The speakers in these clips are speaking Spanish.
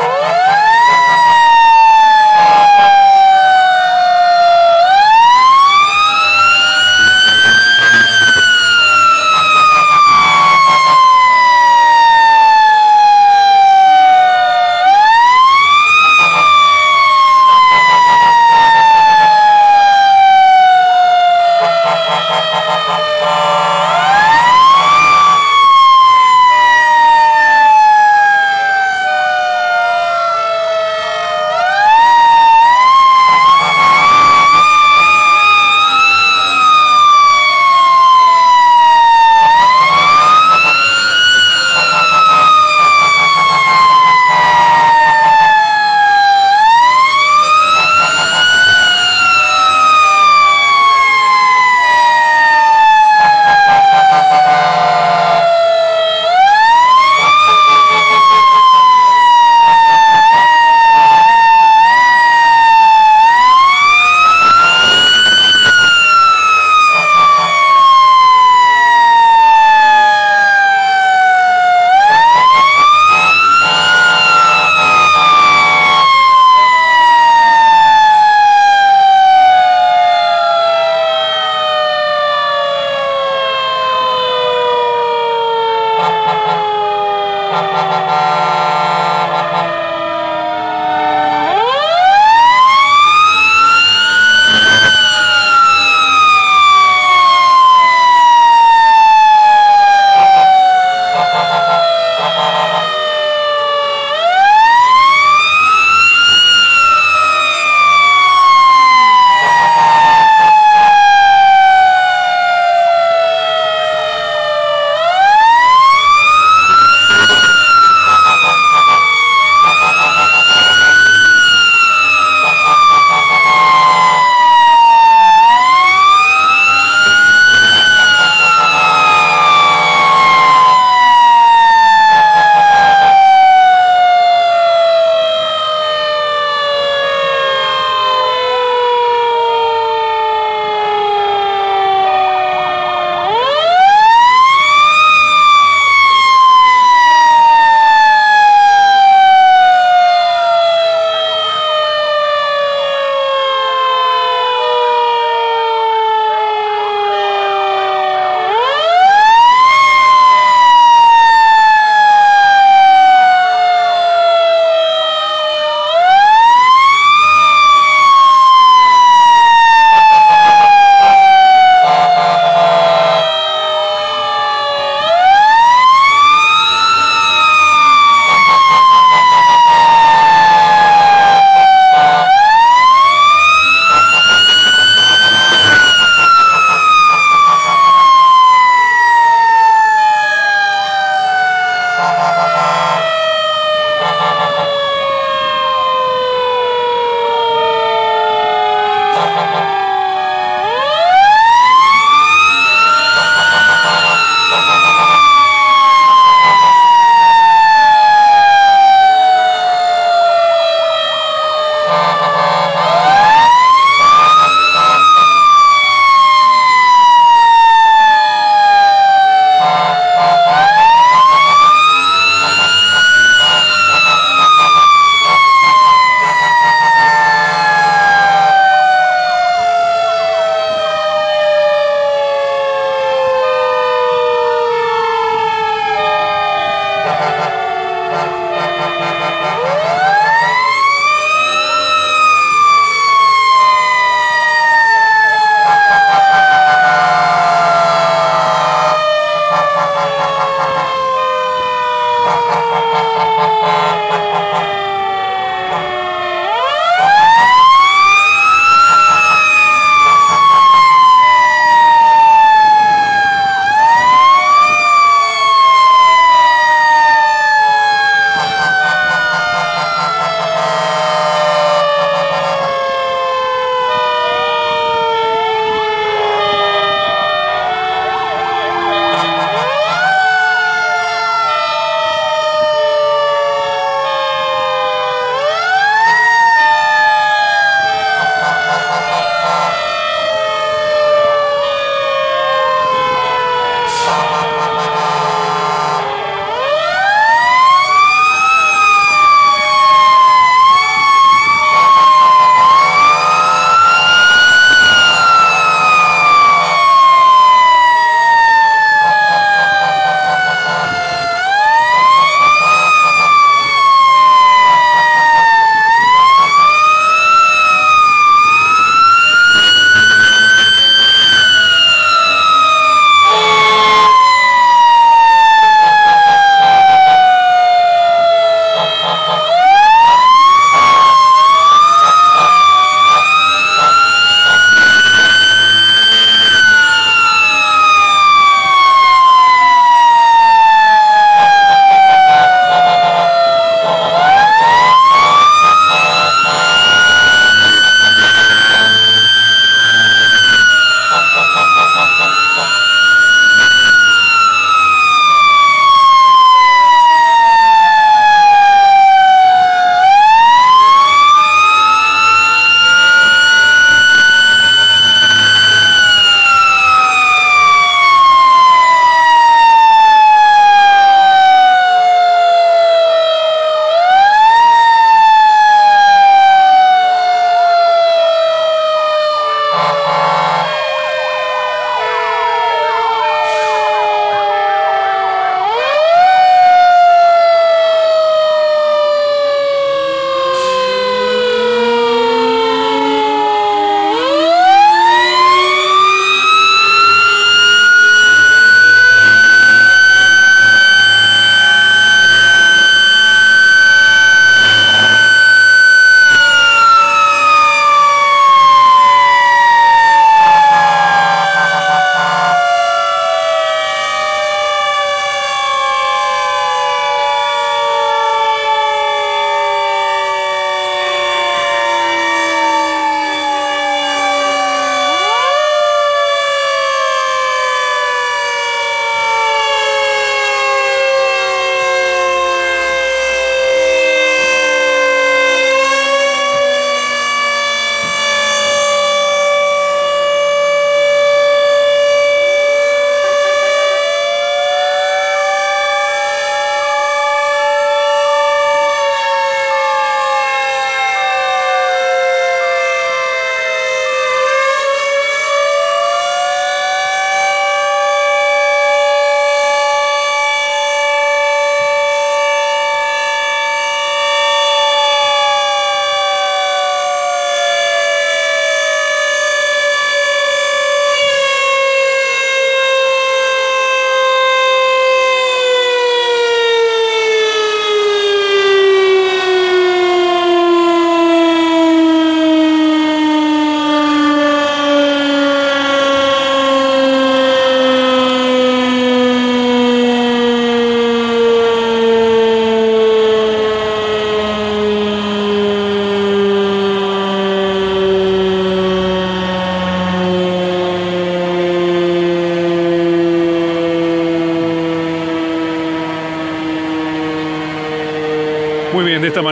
Oh!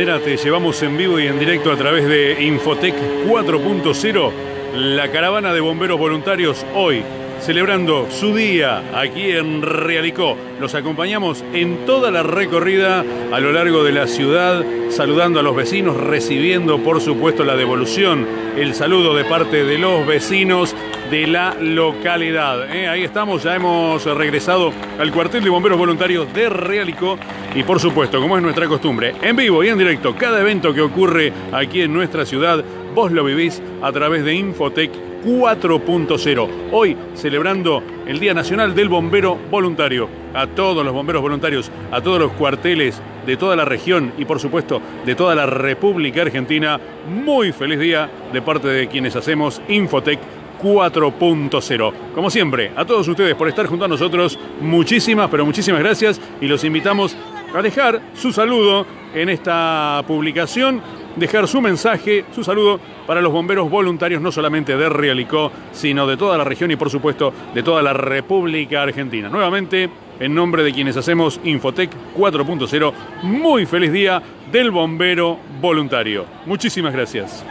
te llevamos en vivo y en directo a través de Infotec 4.0, la caravana de bomberos voluntarios hoy, celebrando su día aquí en Realicó. Los acompañamos en toda la recorrida a lo largo de la ciudad, saludando a los vecinos, recibiendo por supuesto la devolución, el saludo de parte de los vecinos de la localidad. ¿eh? Ahí estamos, ya hemos regresado al cuartel de bomberos voluntarios de Realicó y por supuesto, como es nuestra costumbre, en vivo y en directo, cada evento que ocurre aquí en nuestra ciudad, vos lo vivís a través de Infotec 4.0. Hoy celebrando el Día Nacional del Bombero Voluntario. A todos los bomberos voluntarios, a todos los cuarteles de toda la región y por supuesto de toda la República Argentina, muy feliz día de parte de quienes hacemos Infotec 4.0. Como siempre, a todos ustedes por estar junto a nosotros, muchísimas, pero muchísimas gracias y los invitamos a dejar su saludo en esta publicación, dejar su mensaje, su saludo para los bomberos voluntarios, no solamente de Realicó, sino de toda la región y por supuesto de toda la República Argentina. Nuevamente, en nombre de quienes hacemos Infotec 4.0, muy feliz día del bombero voluntario. Muchísimas gracias.